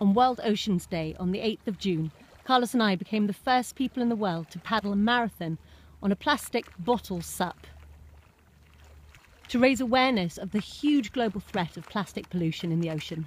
On World Oceans Day on the 8th of June, Carlos and I became the first people in the world to paddle a marathon on a plastic bottle sup to raise awareness of the huge global threat of plastic pollution in the ocean.